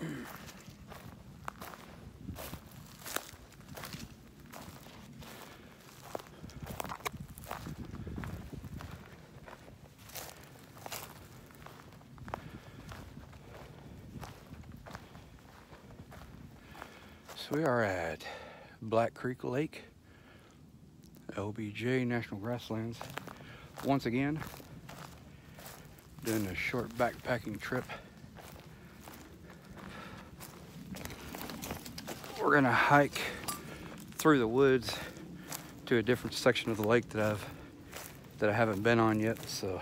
So we are at Black Creek Lake, LBJ National Grasslands. Once again, doing a short backpacking trip. We're gonna hike through the woods to a different section of the lake that I've that I haven't been on yet. So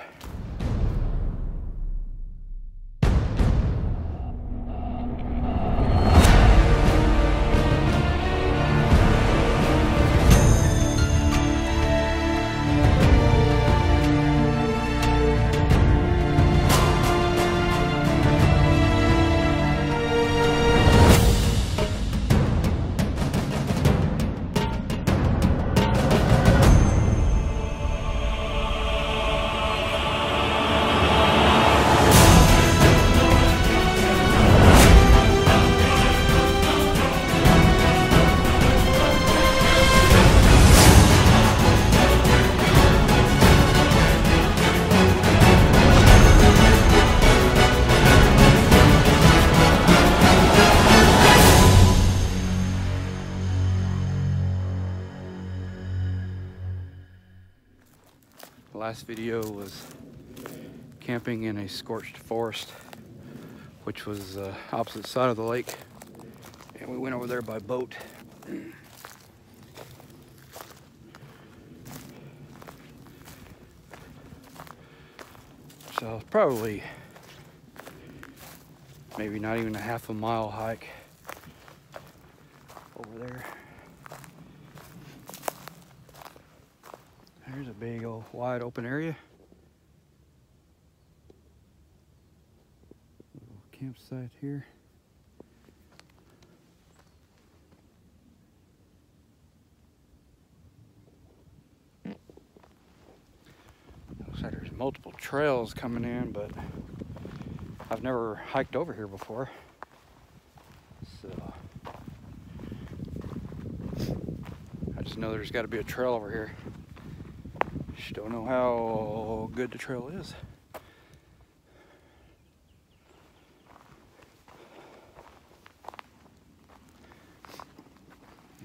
video was camping in a scorched forest, which was uh, opposite side of the lake. And we went over there by boat. So probably maybe not even a half a mile hike over there. There's a big old wide open area. Little campsite here. Looks like there's multiple trails coming in, but I've never hiked over here before. So I just know there's got to be a trail over here. Just don't know how good the trail is.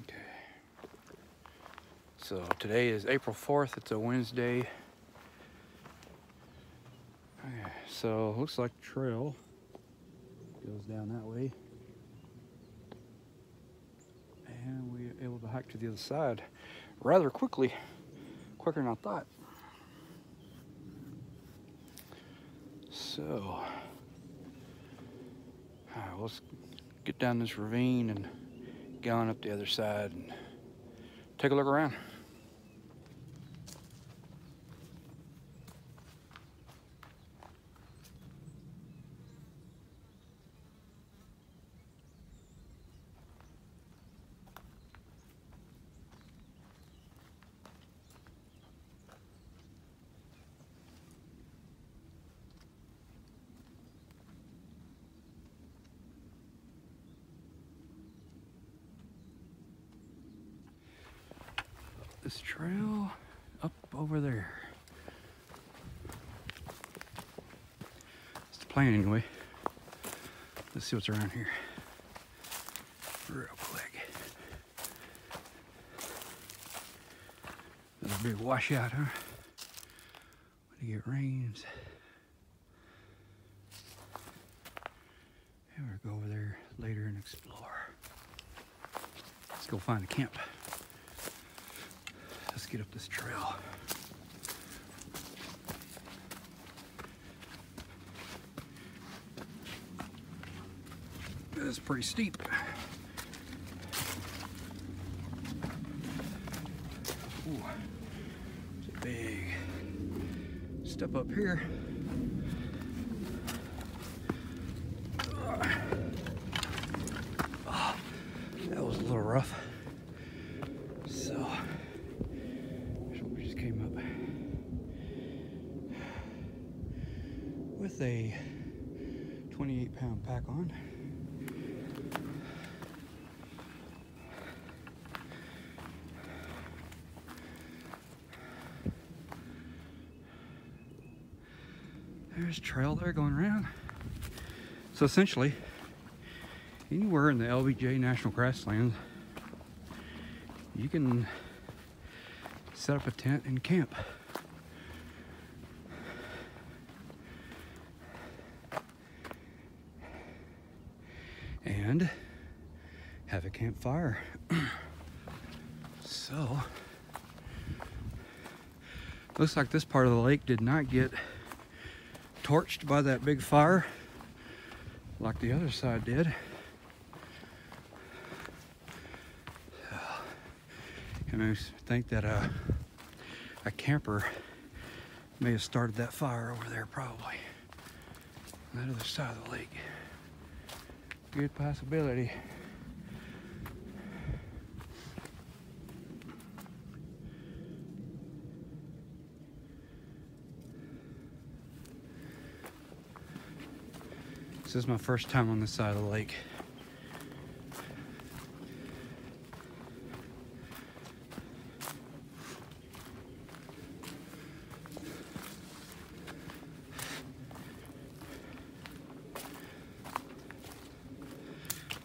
Okay. So today is April 4th. It's a Wednesday. Okay, so looks like the trail goes down that way. And we're able to hike to the other side rather quickly quicker than I thought. So, let's get down this ravine and get on up the other side and take a look around. this trail up over there. It's the plan anyway. Let's see what's around here. Real quick. There's a big washout, huh? When it rains. And we'll go over there later and explore. Let's go find a camp Let's get up this trail. It's pretty steep. Ooh, big step up here. Oh, that was a little rough. with a 28 pound pack on. There's trail there going around. So essentially, anywhere in the LBJ National Grasslands, you can set up a tent and camp. And have a campfire. so, looks like this part of the lake did not get torched by that big fire like the other side did. And I think that uh, a camper may have started that fire over there probably. On that other side of the lake. Good possibility. This is my first time on this side of the lake.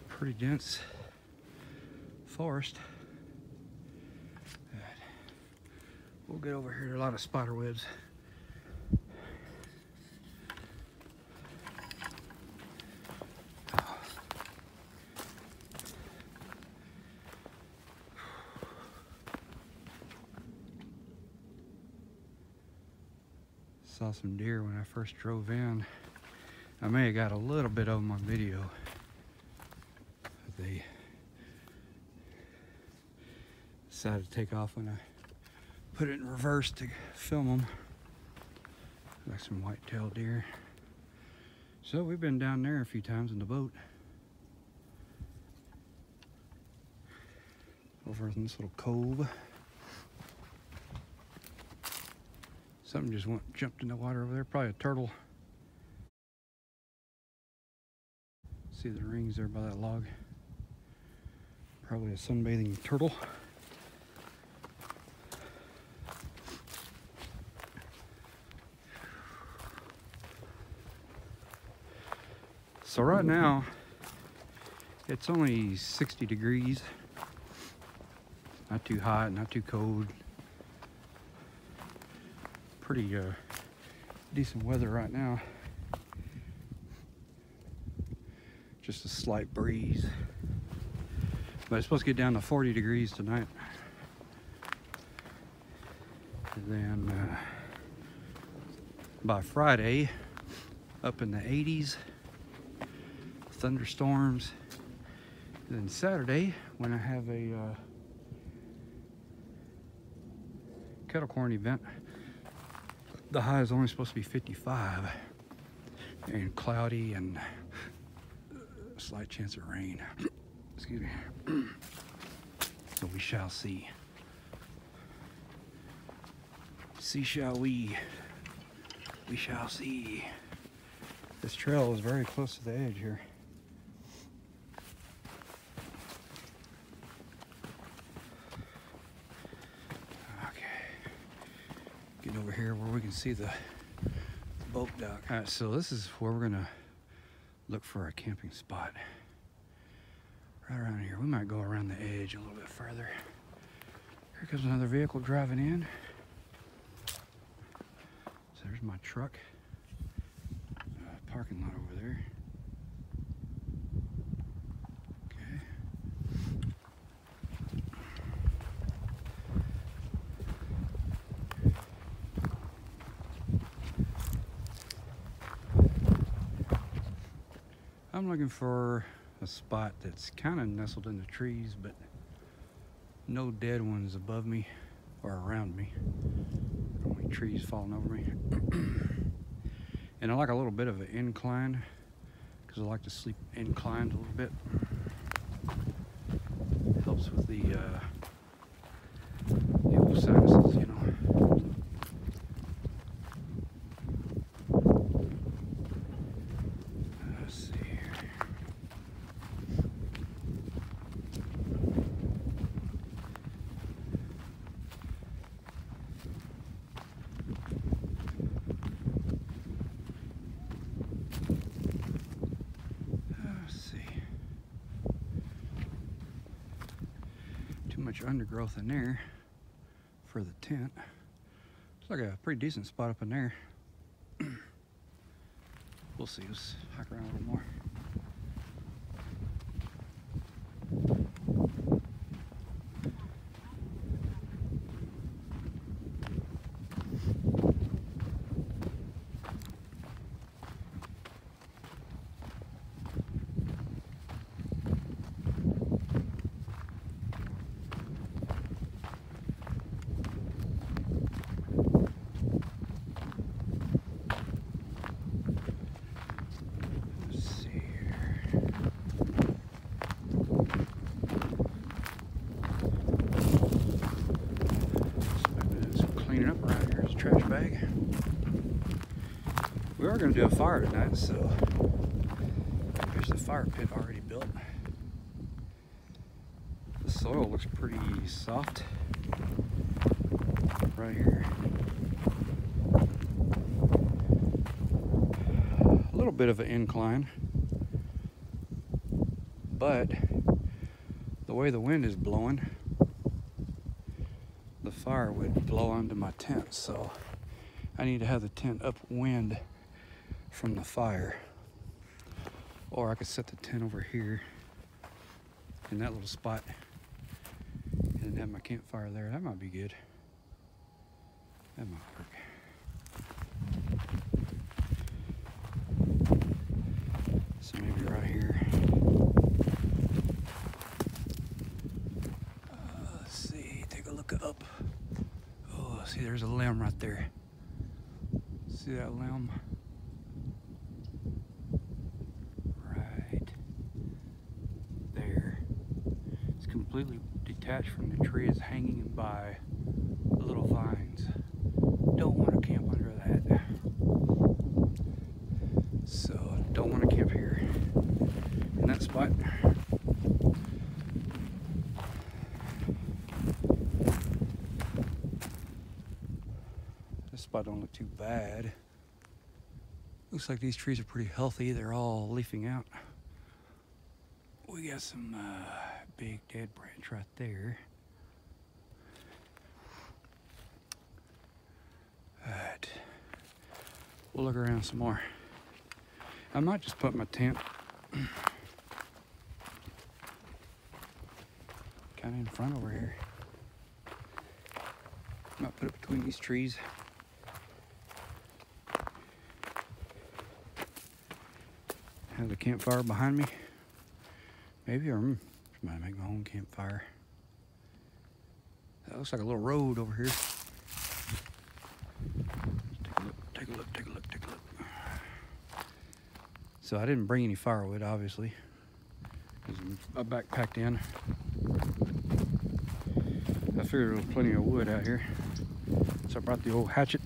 Pretty dense forest. We'll get over here, a lot of spider webs. Some deer when I first drove in. I may have got a little bit of on video. They decided to take off when I put it in reverse to film them. Like some white-tailed deer. So we've been down there a few times in the boat. Over in this little cove. Something just went jumped in the water over there. Probably a turtle. See the rings there by that log. Probably a sunbathing turtle. So right now, it's only 60 degrees. Not too hot, not too cold pretty uh, decent weather right now. Just a slight breeze. But it's supposed to get down to 40 degrees tonight. And then uh, by Friday, up in the 80s, thunderstorms. And then Saturday, when I have a uh, kettle corn event, the high is only supposed to be 55 and cloudy and slight chance of rain. Excuse me. so we shall see. See shall we. We shall see. This trail is very close to the edge here. over here where we can see the boat dock. All right, so this is where we're gonna look for a camping spot. Right around here. We might go around the edge a little bit further. Here comes another vehicle driving in. So there's my truck. Uh, parking lot over there. I'm looking for a spot that's kind of nestled in the trees, but no dead ones above me or around me. Only trees falling over me. and I like a little bit of an incline because I like to sleep inclined a little bit. Helps with the, uh, the old sinuses, you know. Undergrowth in there for the tent. Looks like a pretty decent spot up in there. we'll see. Let's hike around a little more. Let's see here. Cleaning up around a trash bag. We are going to do a fire tonight, so there's the fire pit already built. The soil looks pretty soft right here. A little bit of an incline, but the way the wind is blowing, fire would blow onto my tent, so I need to have the tent upwind from the fire. Or I could set the tent over here in that little spot and have my campfire there. That might be good. That might work. So maybe right here. Uh, let's see, take a look up. Oh, see, there's a limb right there. See that limb? Right there. It's completely detached from the tree. It's hanging by little vines. Don't want to camp under that. So, don't want to camp here in that spot. Don't look too bad. Looks like these trees are pretty healthy. They're all leafing out. We got some uh, big dead branch right there. Alright. We'll look around some more. I might just put my tent kind of in front over here. Might put it between these trees. Have the campfire behind me. Maybe, or mm, might make my own campfire. That looks like a little road over here. Take a look, take a look, take a look, take a look. So I didn't bring any firewood, obviously, because I backpacked in. I figured there was plenty of wood out here. So I brought the old hatchet.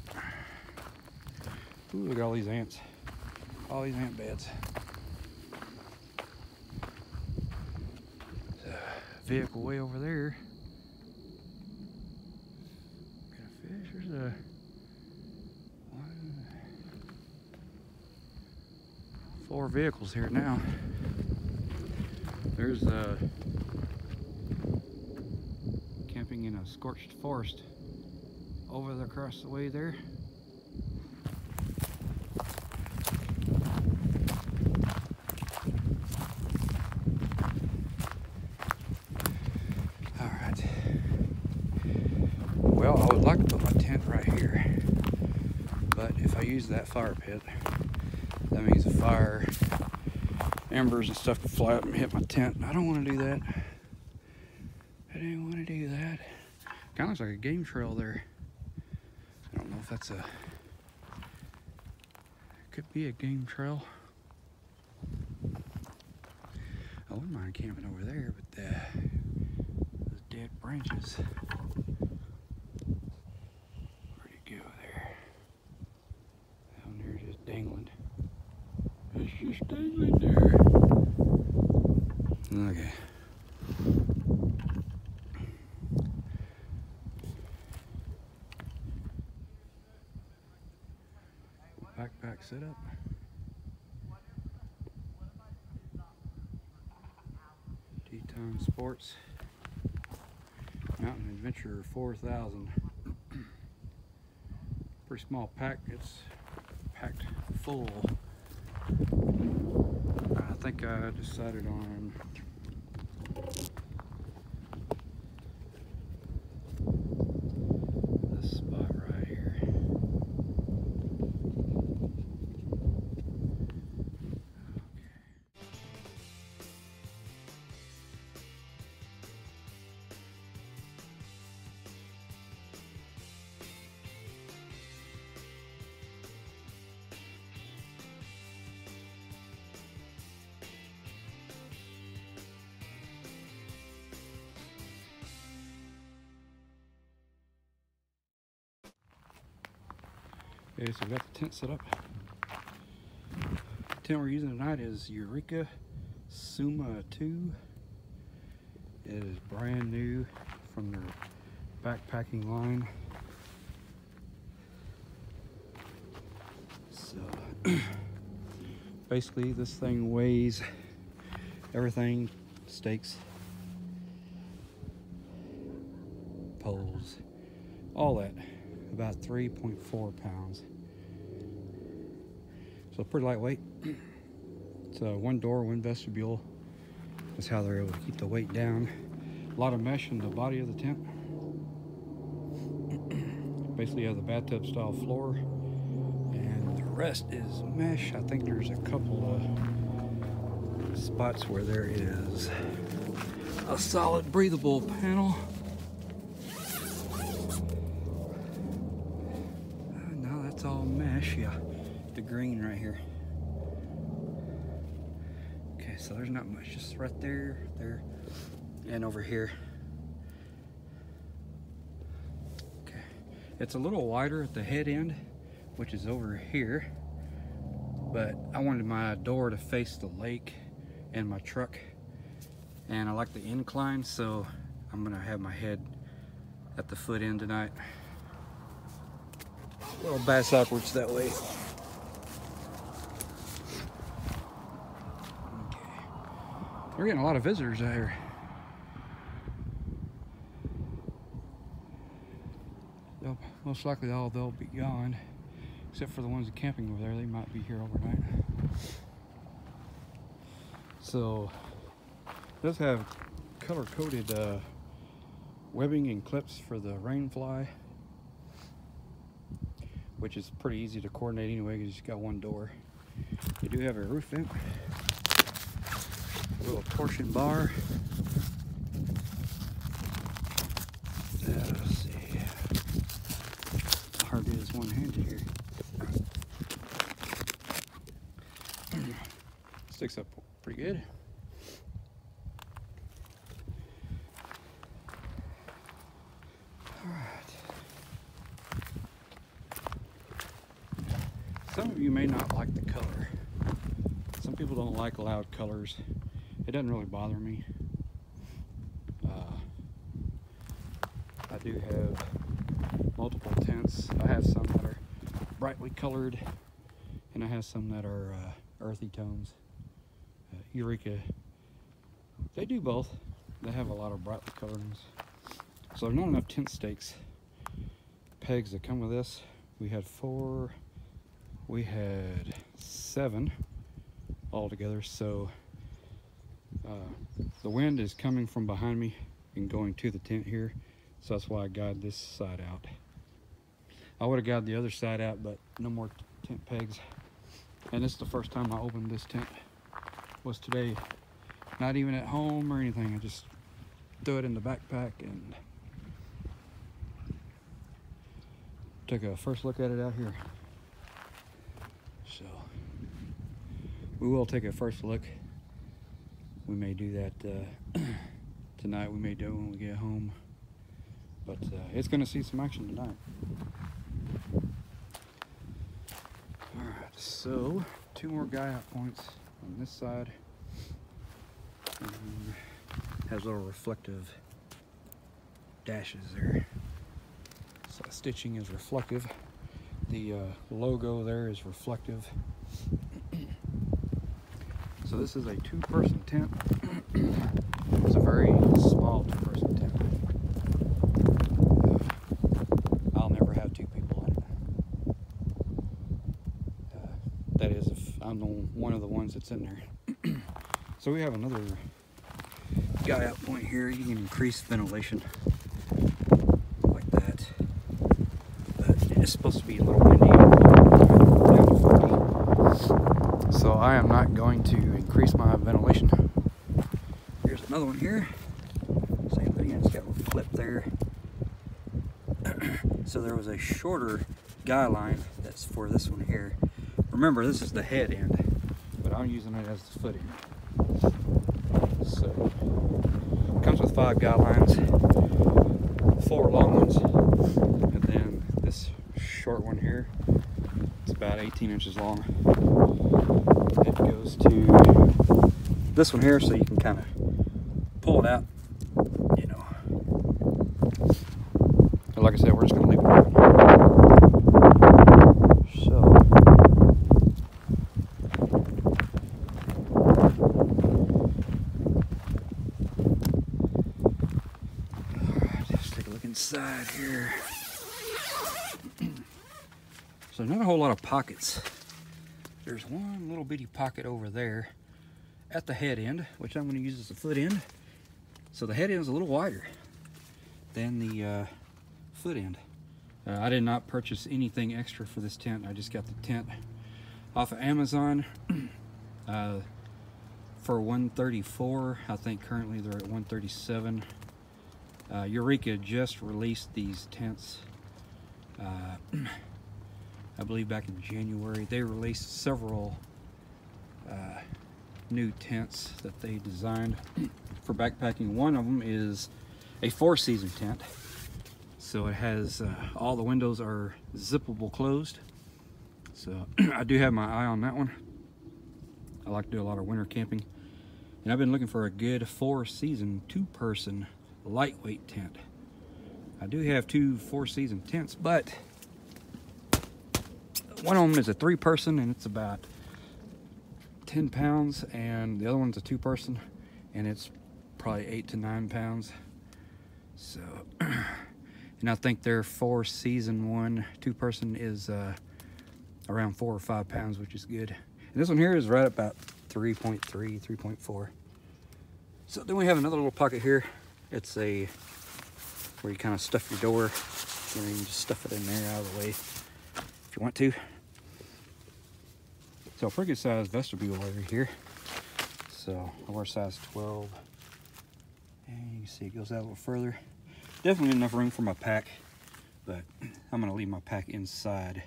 Ooh, look at all these ants. All these ant beds. There's a vehicle way over there. Got a fish. There's a one, four vehicles here now. There's a camping in a scorched forest over across the way there. All right. Well, I would like to put my tent right here, but if I use that fire pit, that means the fire embers and stuff could fly up and hit my tent. I don't want to do that. I didn't want to do that. Kind of looks like a game trail there. I don't know if that's a. Could be a game trail. I wouldn't mind camping over there, but the, those dead branches. Where'd it go there? Down there, just dangling. It's just dangling there. Okay. Backpack setup. Teton Sports. Mountain Adventure 4000. Pretty small pack. It's packed full. I think I decided on Okay, so we got the tent set up. The tent we're using tonight is Eureka Suma 2. It is brand new from their backpacking line. So basically this thing weighs everything, stakes, poles, all that about 3.4 pounds. So pretty lightweight. So one door, one vestibule. That's how they're able to keep the weight down. A lot of mesh in the body of the tent. Basically have the bathtub style floor and the rest is mesh. I think there's a couple of spots where there is a solid breathable panel. No, that's all mesh, yeah. The green right here. Okay, so there's not much, just right there, there, and over here. Okay, it's a little wider at the head end, which is over here, but I wanted my door to face the lake and my truck, and I like the incline, so I'm gonna have my head at the foot end tonight. A little bass backwards that way. We're getting a lot of visitors out here. They'll, most likely all they'll be gone, except for the ones camping over there. They might be here overnight. So, does have color-coded uh, webbing and clips for the rain fly, which is pretty easy to coordinate anyway because you just got one door. You do have a roof vent little torsion bar. Let's see. Hard it is one handed here. Sticks up pretty good. Alright. Some of you may not like the color. Some people don't like loud colors it doesn't really bother me. Uh, I do have multiple tents. I have some that are brightly colored, and I have some that are uh, earthy tones. Uh, Eureka, they do both. They have a lot of brightly colored ones. So there's not enough tent stakes pegs that come with this. We had four, we had seven altogether. So uh, the wind is coming from behind me and going to the tent here. So that's why I guide this side out. I would have guided the other side out, but no more tent pegs. And this is the first time I opened this tent. Was today. Not even at home or anything. I just threw it in the backpack and took a first look at it out here. So we will take a first look we may do that uh, tonight. We may do it when we get home. But uh, it's going to see some action tonight. Alright, so two more guy out points on this side. And has little reflective dashes there. So the stitching is reflective. The uh, logo there is reflective. So this is a two-person tent. it's a very small two-person tent. I'll never have two people in it. Uh, that is if I'm the one of the ones that's in there. so we have another guy out point here. You can increase ventilation like that. But it's supposed to be a little windy. I am not going to increase my ventilation. Here's another one here. Same thing, it's got a flip there. so there was a shorter guy line that's for this one here. Remember, this is the head end, but I'm using it as the foot end. So, comes with five guy lines, four long ones, and then this short one here. It's about 18 inches long. Goes to this one here, so you can kind of pull it out, you know. like I said, we're just gonna leave it. So, just take a look inside here. so not a whole lot of pockets. There's one little bitty pocket over there at the head end, which I'm going to use as a foot end. So the head end is a little wider than the uh, foot end. Uh, I did not purchase anything extra for this tent. I just got the tent off of Amazon uh, for 134. I think currently they're at 137. Uh, Eureka just released these tents, uh, I believe back in January. They released several uh, new tents that they designed for backpacking. One of them is a four season tent. So it has, uh, all the windows are zippable closed. So I do have my eye on that one. I like to do a lot of winter camping. And I've been looking for a good four season two person lightweight tent. I do have two four season tents, but one of them is a three person and it's about 10 pounds and the other one's a two person and it's probably eight to nine pounds. So, and I think their four season one two person is uh, around four or five pounds, which is good. And this one here is right about 3.3, 3.4. So then we have another little pocket here it's a where you kind of stuff your door. Know, you just stuff it in there out of the way if you want to. So pretty good size vestibule over here. So I wear size 12. And you can see it goes out a little further. Definitely enough room for my pack, but I'm gonna leave my pack inside.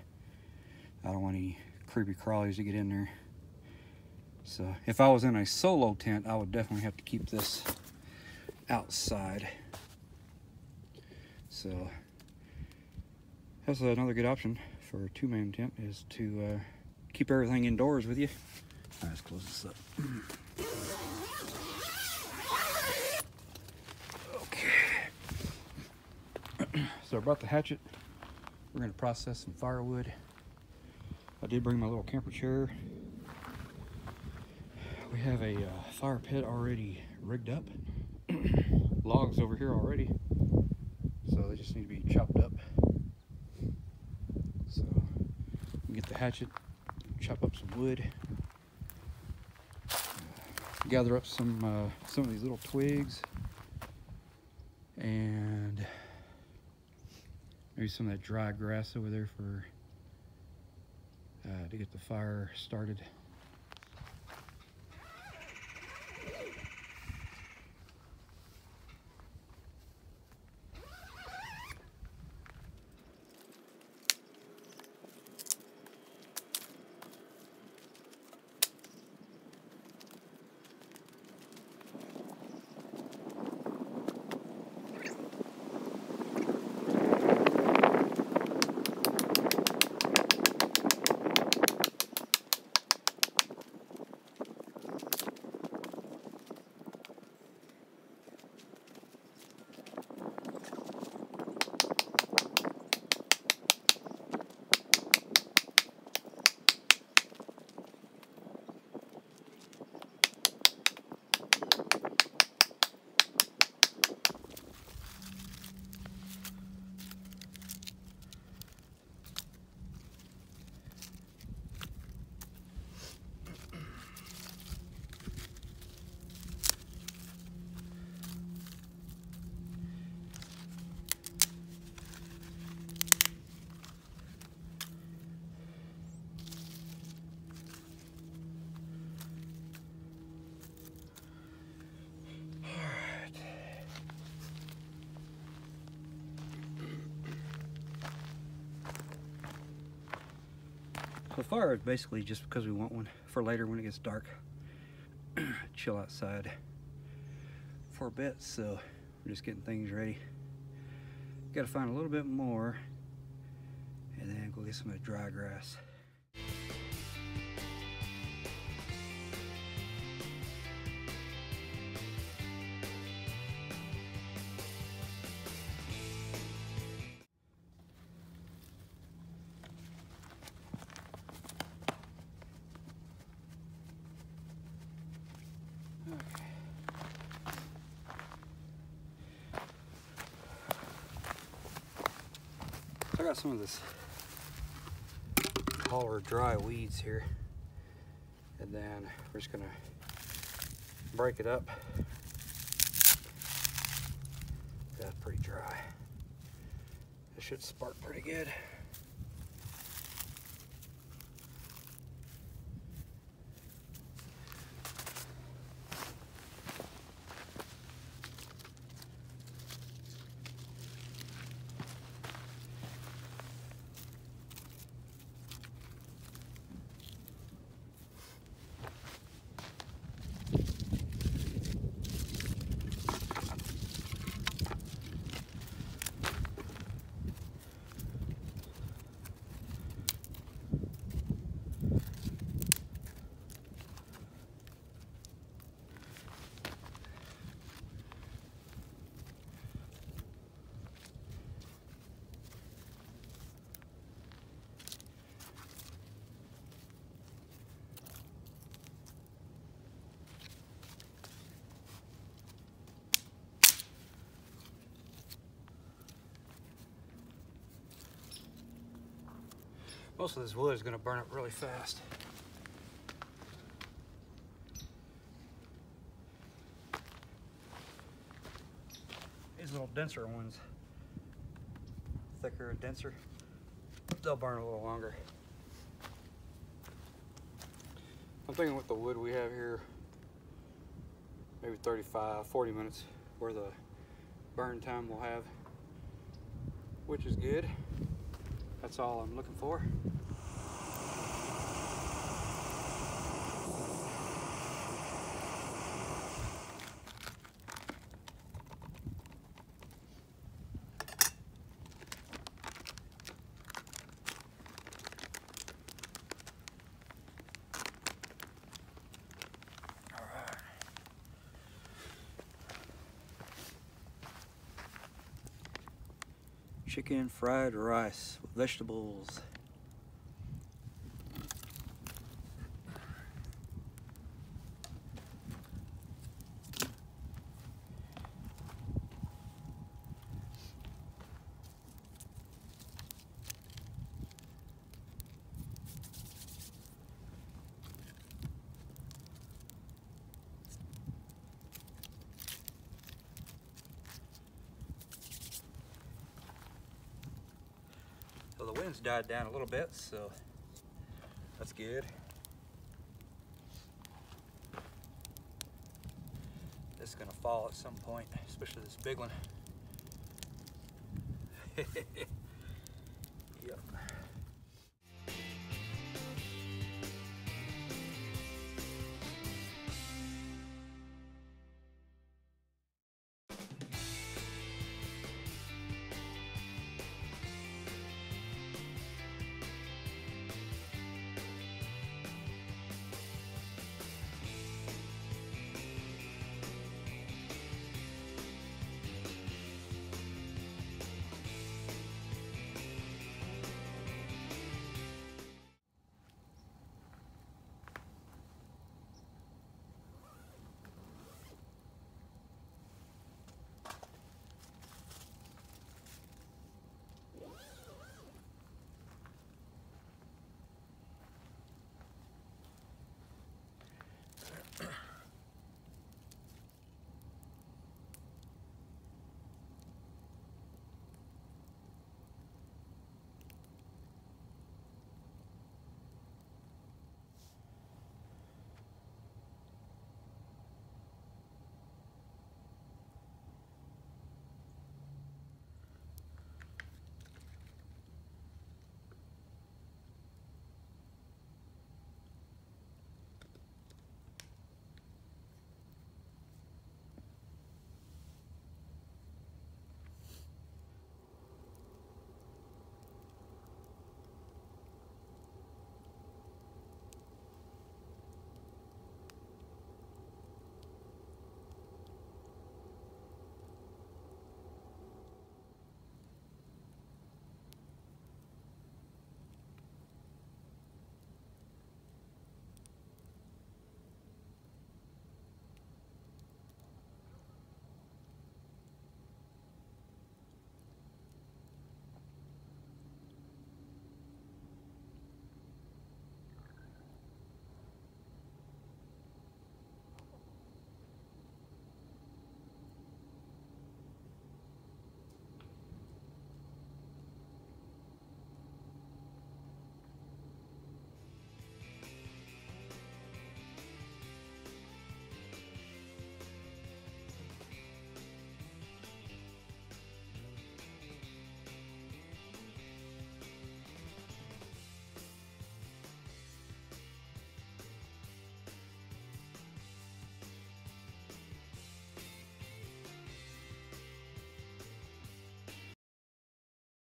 I don't want any creepy crawlies to get in there. So if I was in a solo tent, I would definitely have to keep this outside. So that's another good option for a two-man tent is to uh, keep everything indoors with you. All right, let's close this up. okay. so I brought the hatchet. We're gonna process some firewood. I did bring my little camper chair. We have a uh, fire pit already rigged up logs over here already. So they just need to be chopped up. So get the hatchet, chop up some wood, gather up some uh, some of these little twigs, and maybe some of that dry grass over there for uh, to get the fire started. The fire is basically just because we want one for later when it gets dark. Chill outside for a bit, so we're just getting things ready. Got to find a little bit more and then go get some of the dry grass. Got some of this taller dry weeds here. And then we're just gonna break it up. That's pretty dry. It should spark pretty good. Most of this wood is going to burn up really fast. These little denser ones, thicker and denser, they'll burn a little longer. I'm thinking with the wood we have here, maybe 35, 40 minutes where the burn time we'll have, which is good. That's all I'm looking for. Chicken fried rice with vegetables. Wind's died down a little bit, so that's good. This is gonna fall at some point, especially this big one.